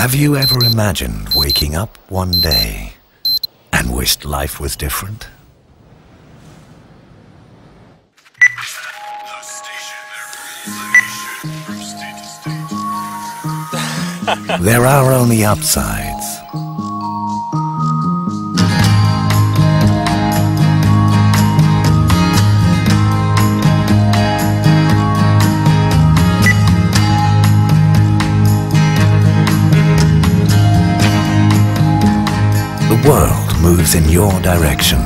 Have you ever imagined waking up one day and wished life was different? there are only upsides. The world moves in your direction.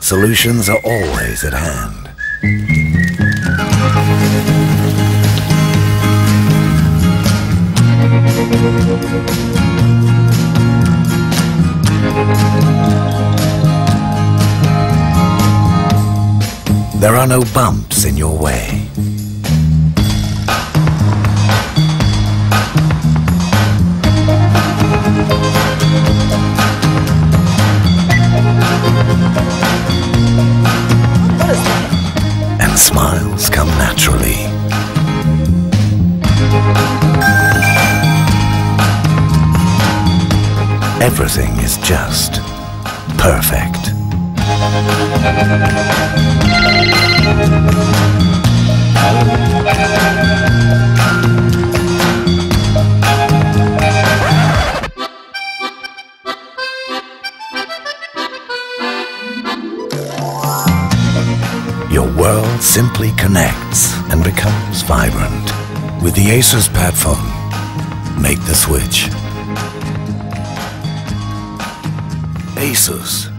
Solutions are always at hand. There are no bumps in your way. And smiles come naturally. Everything is just perfect. Your world simply connects and becomes vibrant. With the Asus PadFone, make the switch. Asus